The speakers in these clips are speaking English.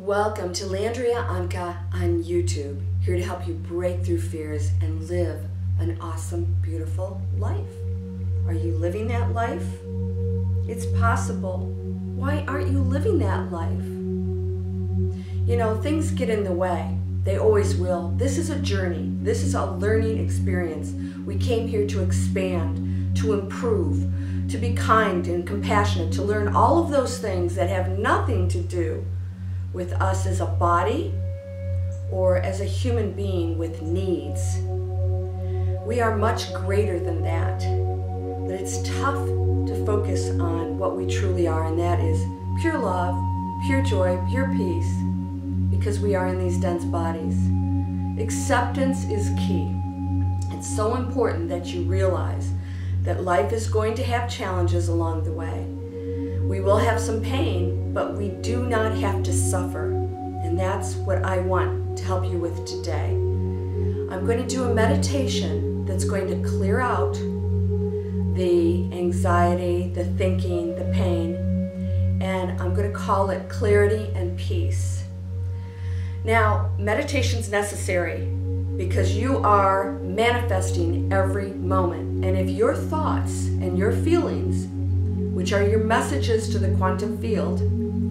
Welcome to Landria Onkka on YouTube, here to help you break through fears and live an awesome, beautiful life. Are you living that life? It's possible. Why aren't you living that life? You know, things get in the way. They always will. This is a journey. This is a learning experience. We came here to expand, to improve, to be kind and compassionate, to learn all of those things that have nothing to do with us as a body or as a human being with needs. We are much greater than that. But it's tough to focus on what we truly are, and that is pure love, pure joy, pure peace, because we are in these dense bodies. Acceptance is key. It's so important that you realize that life is going to have challenges along the way. We will have some pain, but we do not have to suffer. And that's what I want to help you with today. I'm going to do a meditation that's going to clear out the anxiety, the thinking, the pain, and I'm going to call it clarity and peace. Now, meditation's necessary because you are manifesting every moment. And if your thoughts and your feelings which are your messages to the quantum field,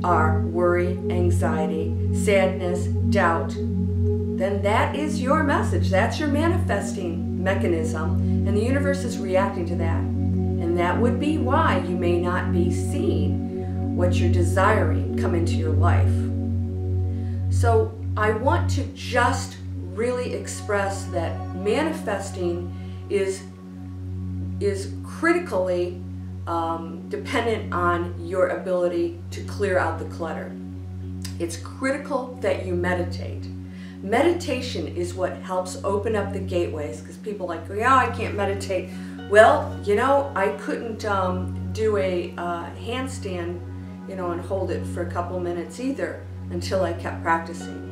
are worry, anxiety, sadness, doubt, then that is your message. That's your manifesting mechanism, and the universe is reacting to that. And that would be why you may not be seeing what you're desiring come into your life. So I want to just really express that manifesting is is critically um, dependent on your ability to clear out the clutter. It's critical that you meditate. Meditation is what helps open up the gateways because people like, yeah, I can't meditate. Well, you know, I couldn't um, do a uh, handstand, you know, and hold it for a couple minutes either until I kept practicing.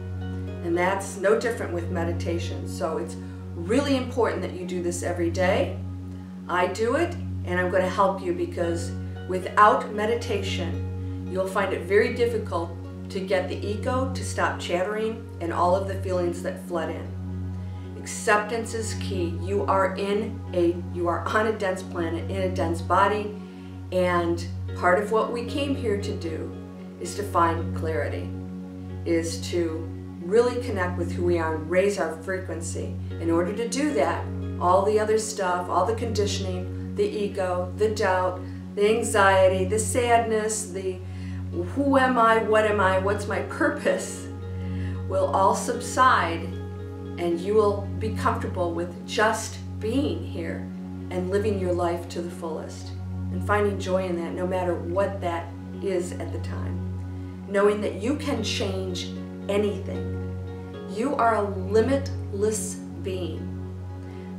And that's no different with meditation. So it's really important that you do this every day. I do it and I'm going to help you because without meditation, you'll find it very difficult to get the ego to stop chattering and all of the feelings that flood in. Acceptance is key. You are in a you are on a dense planet in a dense body and part of what we came here to do is to find clarity. Is to really connect with who we are and raise our frequency. In order to do that, all the other stuff, all the conditioning, the ego, the doubt, the anxiety, the sadness, the who am I, what am I, what's my purpose, will all subside and you will be comfortable with just being here and living your life to the fullest and finding joy in that no matter what that is at the time. Knowing that you can change anything. You are a limitless being.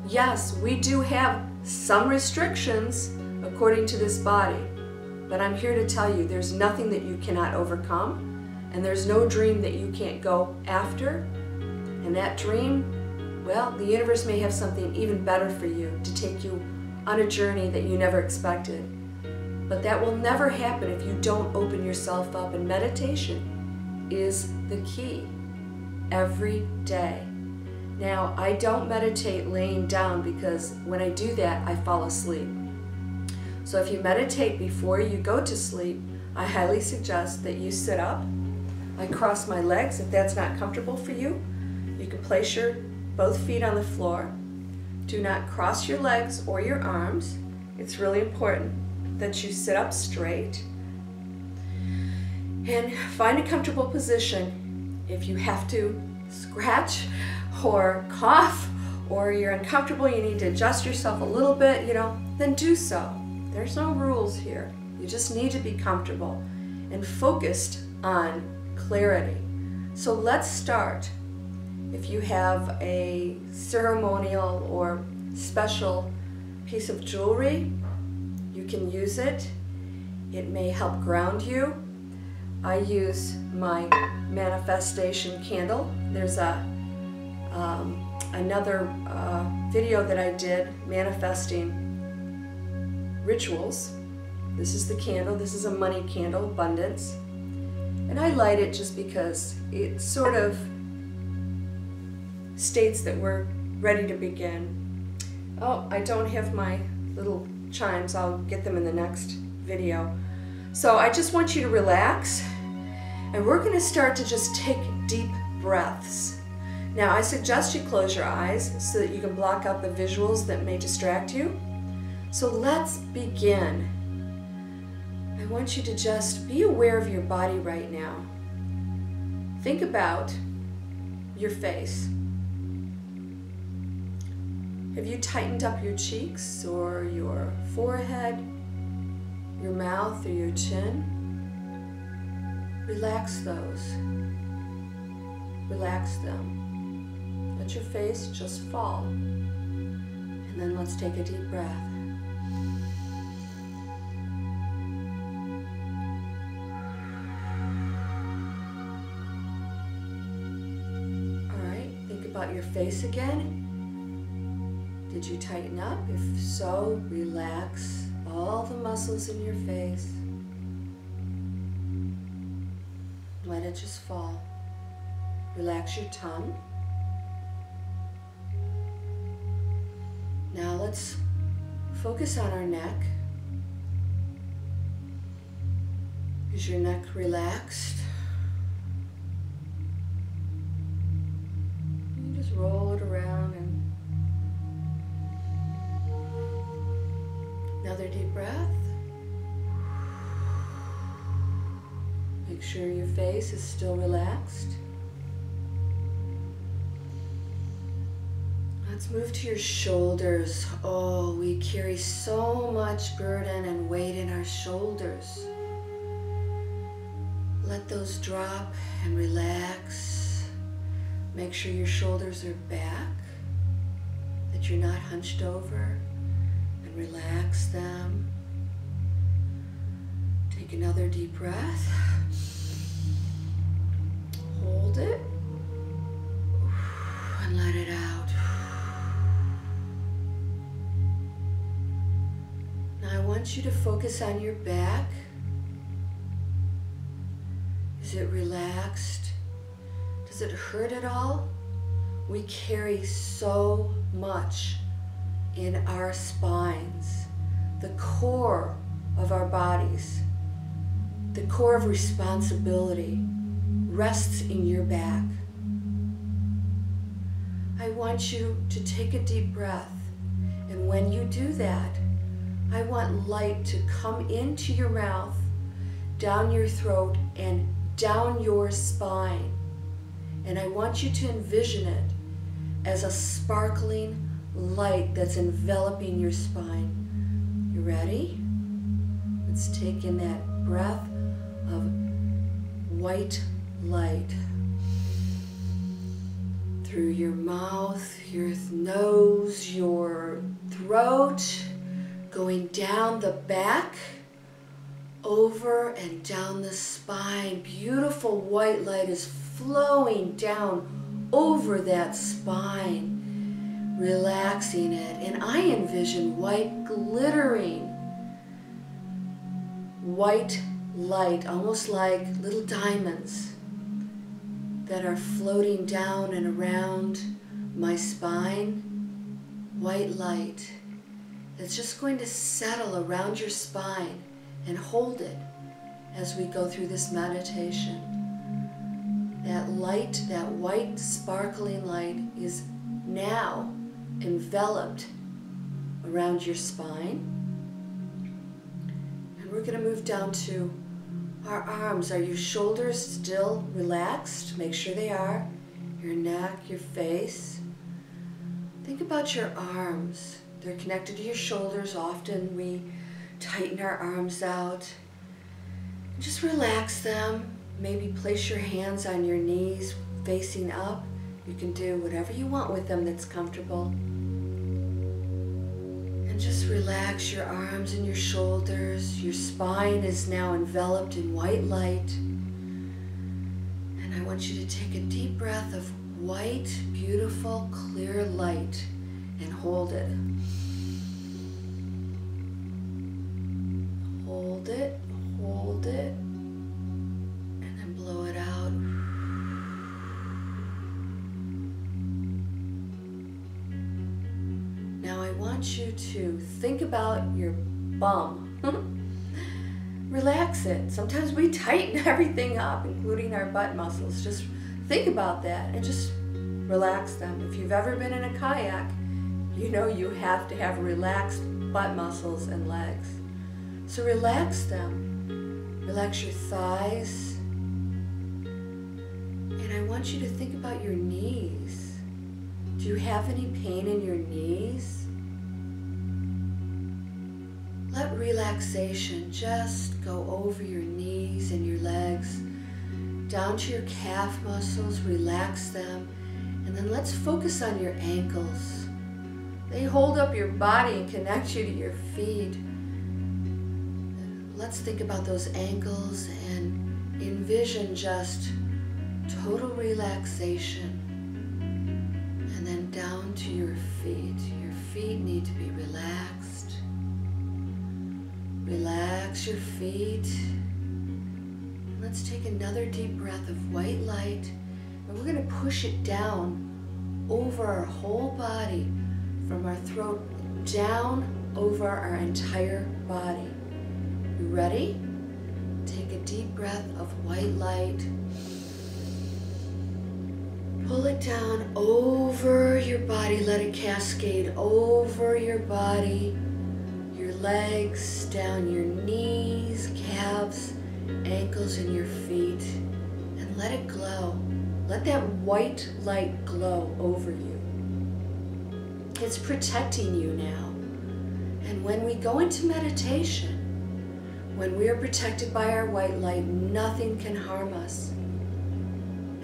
Yes, we do have some restrictions according to this body. But I'm here to tell you there's nothing that you cannot overcome, and there's no dream that you can't go after. And that dream, well, the universe may have something even better for you to take you on a journey that you never expected. But that will never happen if you don't open yourself up, and meditation is the key every day. Now, I don't meditate laying down because when I do that, I fall asleep. So if you meditate before you go to sleep, I highly suggest that you sit up. I cross my legs if that's not comfortable for you. You can place your both feet on the floor. Do not cross your legs or your arms. It's really important that you sit up straight. And find a comfortable position. If you have to scratch or cough or you're uncomfortable, you need to adjust yourself a little bit, you know, then do so. There's no rules here. You just need to be comfortable and focused on clarity. So let's start. If you have a ceremonial or special piece of jewelry, you can use it. It may help ground you. I use my manifestation candle. There's a um, another uh, video that I did manifesting rituals. This is the candle. This is a money candle, abundance. And I light it just because it sort of states that we're ready to begin. Oh, I don't have my little chimes. I'll get them in the next video. So I just want you to relax and we're going to start to just take deep breaths. Now I suggest you close your eyes so that you can block out the visuals that may distract you. So let's begin. I want you to just be aware of your body right now. Think about your face. Have you tightened up your cheeks or your forehead, your mouth or your chin? Relax those. Relax them. Let your face just fall. And then let's take a deep breath. All right, think about your face again. Did you tighten up? If so, relax all the muscles in your face. Let it just fall. Relax your tongue. Let's focus on our neck. Is your neck relaxed? You just roll it around and another deep breath. Make sure your face is still relaxed. Let's move to your shoulders. Oh, we carry so much burden and weight in our shoulders. Let those drop and relax. Make sure your shoulders are back, that you're not hunched over, and relax them. Take another deep breath. Hold it and let it out. Want you to focus on your back. Is it relaxed? Does it hurt at all? We carry so much in our spines, the core of our bodies, the core of responsibility rests in your back. I want you to take a deep breath, and when you do that, I want light to come into your mouth, down your throat, and down your spine. And I want you to envision it as a sparkling light that's enveloping your spine. You ready? Let's take in that breath of white light through your mouth, your nose, your throat, going down the back, over and down the spine. Beautiful white light is flowing down over that spine, relaxing it. And I envision white glittering, white light, almost like little diamonds that are floating down and around my spine. White light that's just going to settle around your spine and hold it as we go through this meditation. That light, that white sparkling light is now enveloped around your spine. And we're going to move down to our arms. Are your shoulders still relaxed? Make sure they are. Your neck, your face. Think about your arms. They're connected to your shoulders. Often we tighten our arms out. Just relax them. Maybe place your hands on your knees facing up. You can do whatever you want with them that's comfortable. And just relax your arms and your shoulders. Your spine is now enveloped in white light. And I want you to take a deep breath of white, beautiful, clear light and hold it. hold it, hold it, and then blow it out. Now I want you to think about your bum. Relax it. Sometimes we tighten everything up, including our butt muscles. Just think about that and just relax them. If you've ever been in a kayak, you know you have to have relaxed butt muscles and legs. So relax them. Relax your thighs. And I want you to think about your knees. Do you have any pain in your knees? Let relaxation just go over your knees and your legs, down to your calf muscles, relax them, and then let's focus on your ankles. They hold up your body and connect you to your feet. Let's think about those ankles and envision just total relaxation. And then down to your feet. Your feet need to be relaxed. Relax your feet. Let's take another deep breath of white light and we're going to push it down over our whole body from our throat down over our entire body. You ready? Take a deep breath of white light. Pull it down over your body. Let it cascade over your body, your legs, down your knees, calves, ankles, and your feet. And let it glow. Let that white light glow over you. It's protecting you now. And when we go into meditation, when we are protected by our white light, nothing can harm us.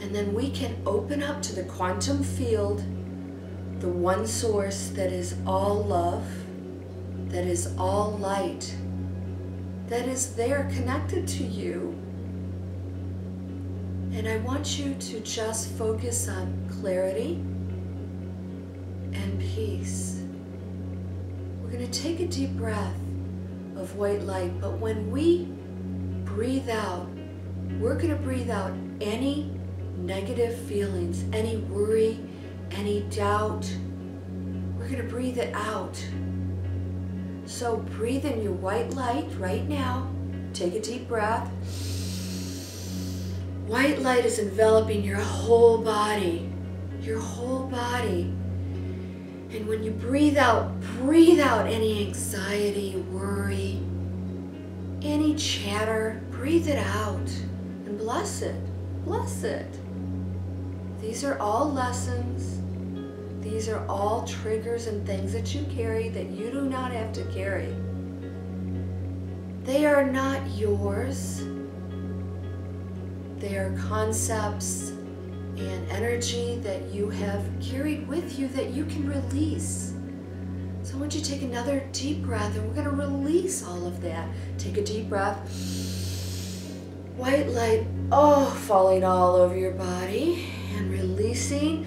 And then we can open up to the quantum field, the one source that is all love, that is all light, that is there connected to you. And I want you to just focus on clarity and peace. We're going to take a deep breath of white light, but when we breathe out, we're going to breathe out any negative feelings, any worry, any doubt. We're going to breathe it out. So breathe in your white light right now. Take a deep breath. White light is enveloping your whole body, your whole body. And when you breathe out, breathe out any anxiety, worry, any chatter, breathe it out and bless it. Bless it. These are all lessons. These are all triggers and things that you carry that you do not have to carry. They are not yours. They are concepts and energy that you have carried with you that you can release. So I want you to take another deep breath and we're going to release all of that. Take a deep breath. White light, oh, falling all over your body and releasing.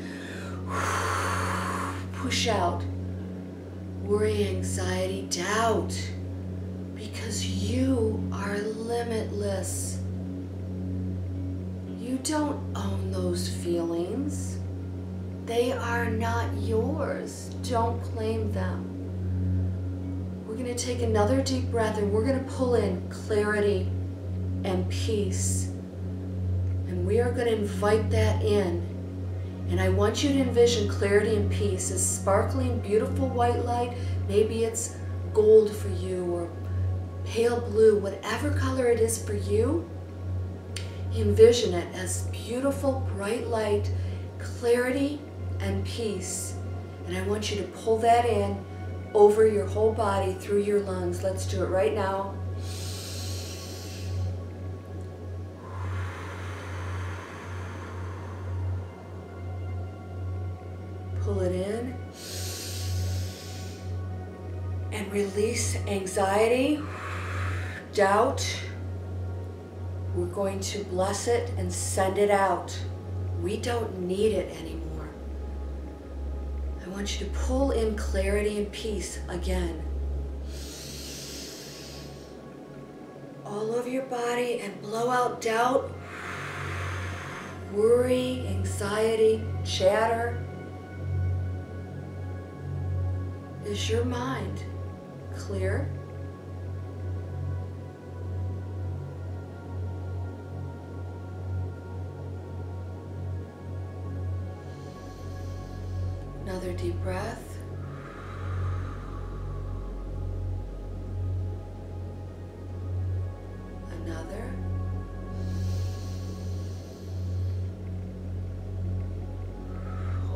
Push out worry, anxiety, doubt because you are limitless. Don't own those feelings. They are not yours. Don't claim them. We're going to take another deep breath and we're going to pull in clarity and peace. And we are going to invite that in. And I want you to envision clarity and peace as sparkling, beautiful white light. Maybe it's gold for you or pale blue, whatever color it is for you envision it as beautiful, bright light, clarity, and peace. And I want you to pull that in over your whole body through your lungs. Let's do it right now. Pull it in. And release anxiety, doubt, we're going to bless it and send it out. We don't need it anymore. I want you to pull in clarity and peace again. All over your body and blow out doubt, worry, anxiety, chatter. Is your mind clear? Another deep breath. Another.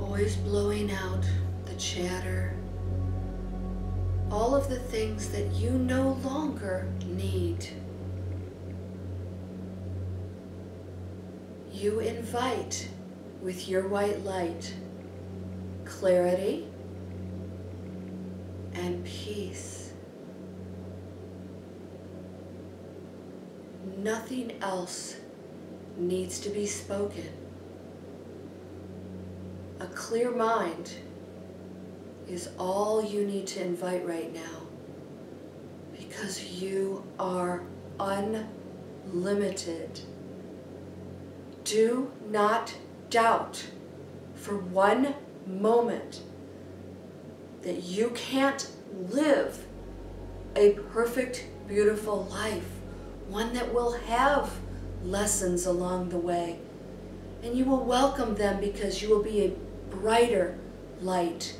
Always blowing out the chatter. All of the things that you no longer need. You invite with your white light clarity and peace. Nothing else needs to be spoken. A clear mind is all you need to invite right now because you are unlimited. Do not doubt for one moment that you can't live a perfect, beautiful life, one that will have lessons along the way. And you will welcome them because you will be a brighter light.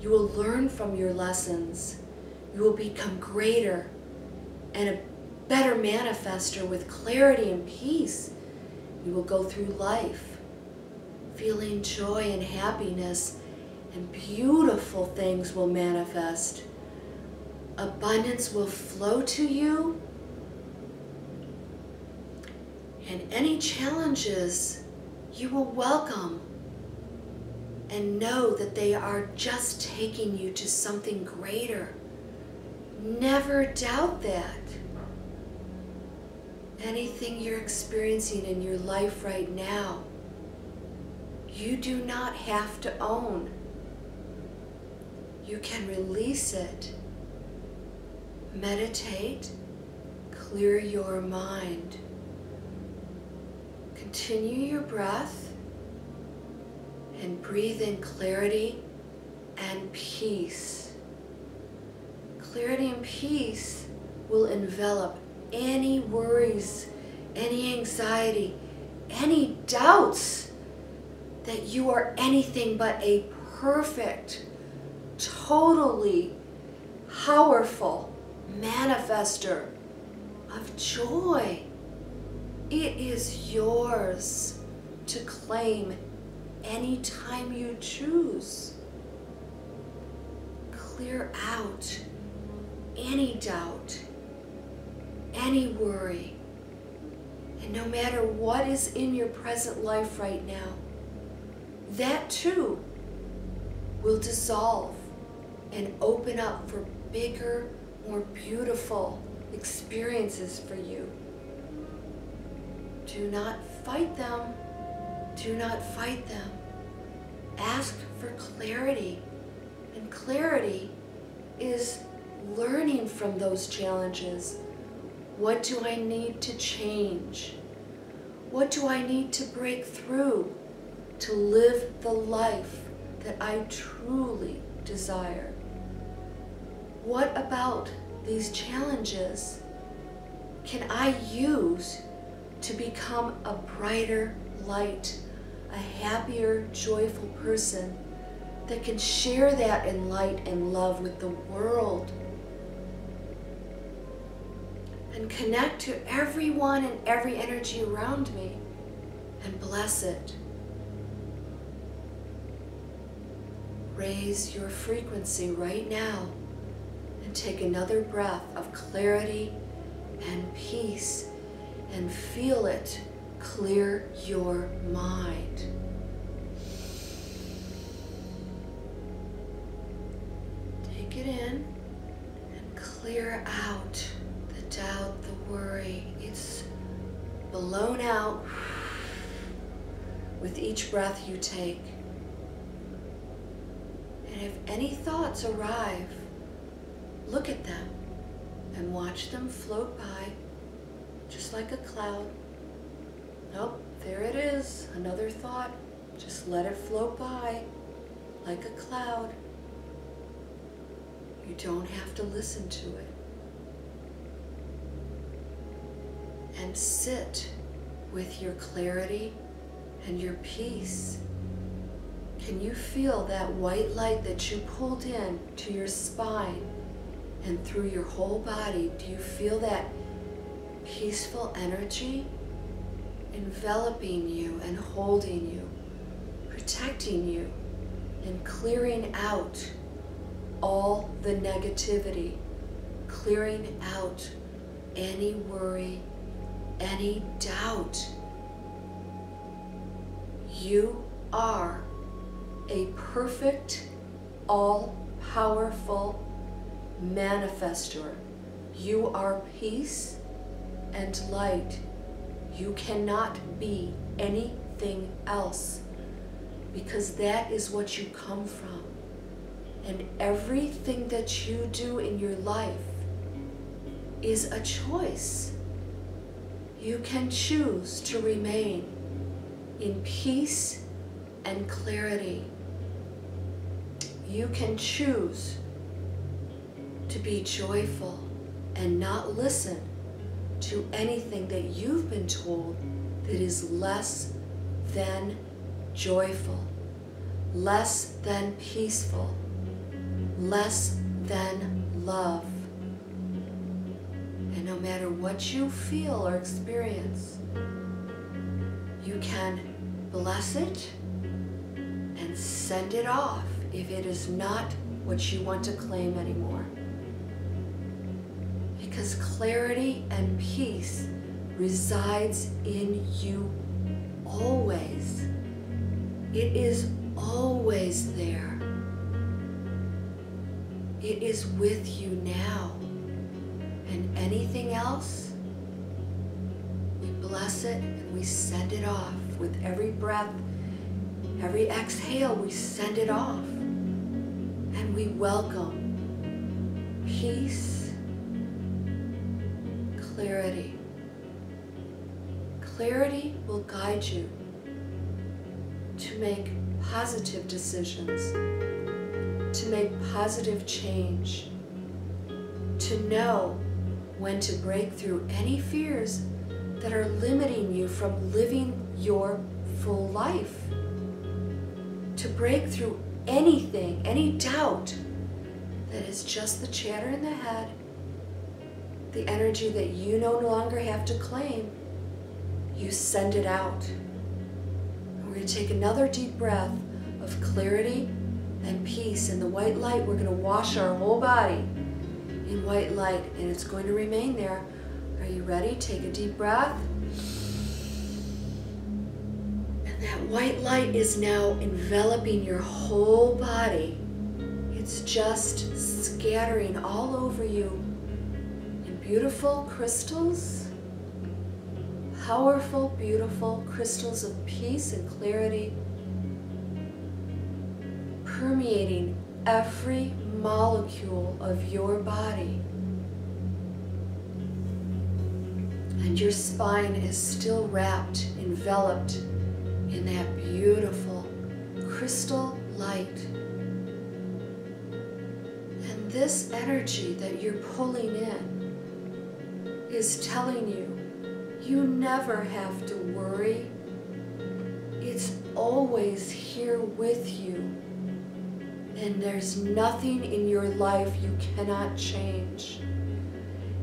You will learn from your lessons. You will become greater and a better manifester with clarity and peace. You will go through life feeling joy and happiness, and beautiful things will manifest. Abundance will flow to you, and any challenges you will welcome and know that they are just taking you to something greater. Never doubt that. Anything you're experiencing in your life right now you do not have to own. You can release it. Meditate. Clear your mind. Continue your breath and breathe in clarity and peace. Clarity and peace will envelop any worries, any anxiety, any doubts that you are anything but a perfect, totally powerful manifester of joy. It is yours to claim anytime you choose. Clear out any doubt, any worry. And no matter what is in your present life right now, that too will dissolve and open up for bigger, more beautiful experiences for you. Do not fight them. Do not fight them. Ask for clarity. And clarity is learning from those challenges. What do I need to change? What do I need to break through? To live the life that I truly desire? What about these challenges can I use to become a brighter light, a happier, joyful person that can share that in light and love with the world? And connect to everyone and every energy around me and bless it. Raise your frequency right now and take another breath of clarity and peace and feel it clear your mind. Take it in and clear out the doubt, the worry. It's blown out with each breath you take. And if any thoughts arrive, look at them and watch them float by, just like a cloud. Nope, there it is, another thought. Just let it float by, like a cloud. You don't have to listen to it. And sit with your clarity and your peace. Can you feel that white light that you pulled in to your spine and through your whole body? Do you feel that peaceful energy enveloping you and holding you, protecting you, and clearing out all the negativity, clearing out any worry, any doubt. You are a perfect, all powerful manifester. You are peace and light. You cannot be anything else because that is what you come from. And everything that you do in your life is a choice. You can choose to remain in peace and clarity. You can choose to be joyful and not listen to anything that you've been told that is less than joyful, less than peaceful, less than love. And no matter what you feel or experience, you can bless it and send it off if it is not what you want to claim anymore. Because clarity and peace resides in you always. It is always there. It is with you now. And anything else, we bless it and we send it off with every breath, every exhale, we send it off. And we welcome peace, clarity. Clarity will guide you to make positive decisions, to make positive change, to know when to break through any fears that are limiting you from living your full life, to break through anything, any doubt that is just the chatter in the head, the energy that you no longer have to claim, you send it out. We're going to take another deep breath of clarity and peace. In the white light, we're going to wash our whole body in white light, and it's going to remain there. Are you ready? Take a deep breath. That white light is now enveloping your whole body. It's just scattering all over you in beautiful crystals, powerful, beautiful crystals of peace and clarity, permeating every molecule of your body. And your spine is still wrapped, enveloped in that beautiful crystal light. And this energy that you're pulling in is telling you you never have to worry. It's always here with you. And there's nothing in your life you cannot change.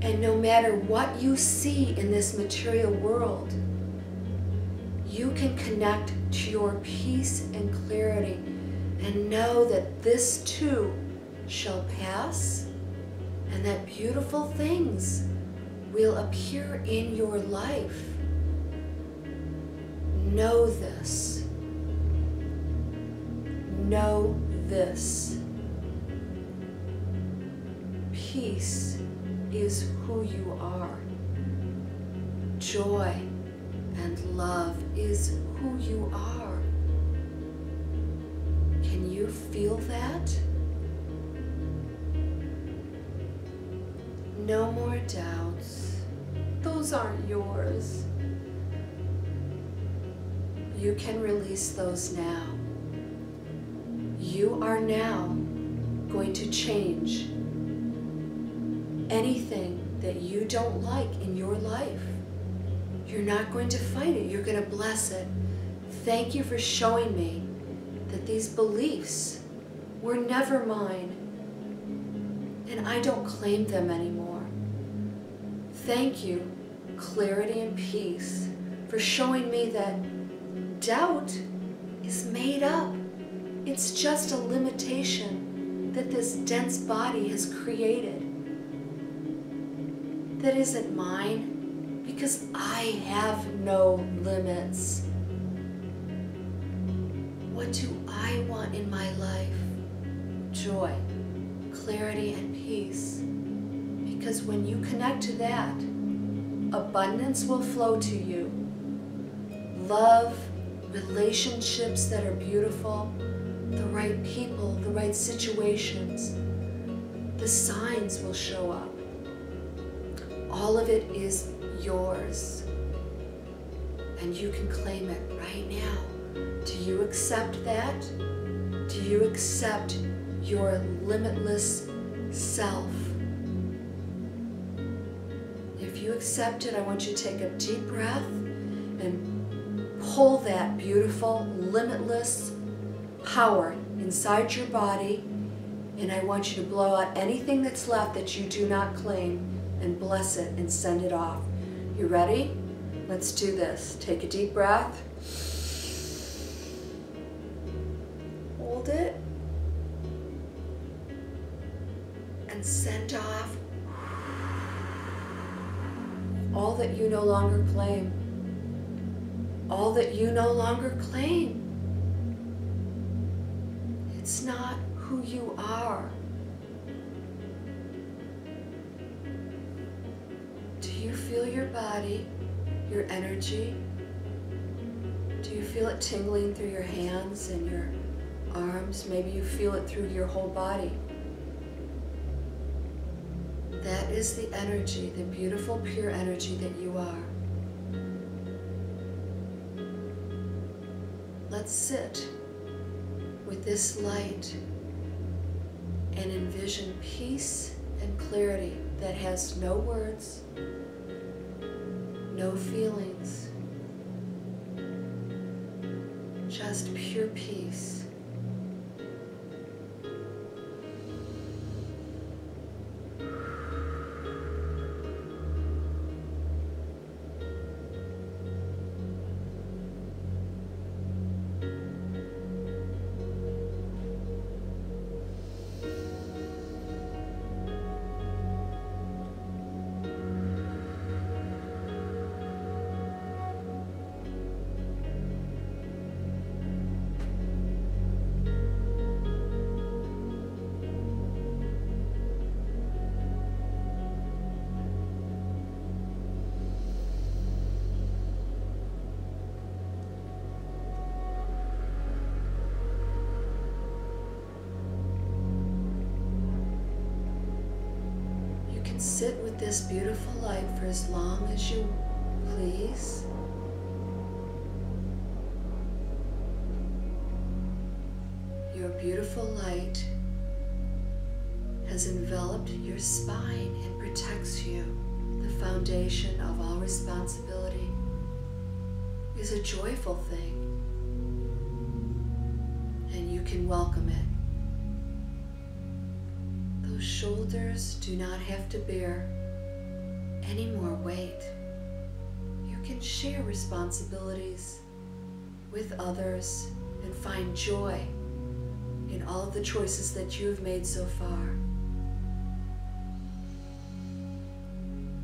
And no matter what you see in this material world, you can connect to your peace and clarity and know that this too shall pass and that beautiful things will appear in your life. Know this. Know this. Peace is who you are. Joy and love is who you are. Can you feel that? No more doubts. Those aren't yours. You can release those now. You are now going to change anything that you don't like in your life. You're not going to fight it, you're going to bless it. Thank you for showing me that these beliefs were never mine and I don't claim them anymore. Thank you, clarity and peace, for showing me that doubt is made up. It's just a limitation that this dense body has created that isn't mine because I have no limits. What do I want in my life? Joy, clarity, and peace. Because when you connect to that, abundance will flow to you. Love, relationships that are beautiful, the right people, the right situations, the signs will show up. All of it is yours. And you can claim it right now. Do you accept that? Do you accept your limitless self? If you accept it, I want you to take a deep breath and pull that beautiful, limitless power inside your body. And I want you to blow out anything that's left that you do not claim and bless it and send it off. You ready? Let's do this. Take a deep breath. Hold it. And send off all that you no longer claim. All that you no longer claim. It's not who you are. Feel your body, your energy? Do you feel it tingling through your hands and your arms? Maybe you feel it through your whole body. That is the energy, the beautiful, pure energy that you are. Let's sit with this light and envision peace and clarity that has no words, no feelings, just pure peace. Sit with this beautiful light for as long as you please. Your beautiful light has enveloped your spine and protects you. The foundation of all responsibility is a joyful thing, and you can welcome it. Those shoulders do not have to bear any more weight. You can share responsibilities with others and find joy in all the choices that you have made so far.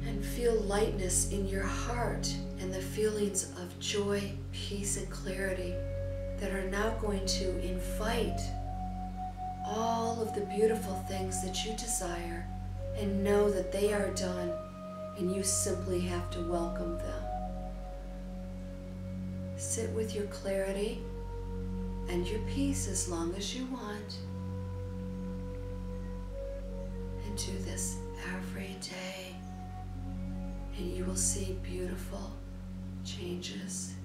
And feel lightness in your heart and the feelings of joy, peace, and clarity that are now going to invite the beautiful things that you desire and know that they are done and you simply have to welcome them. Sit with your clarity and your peace as long as you want. And do this every day, and you will see beautiful changes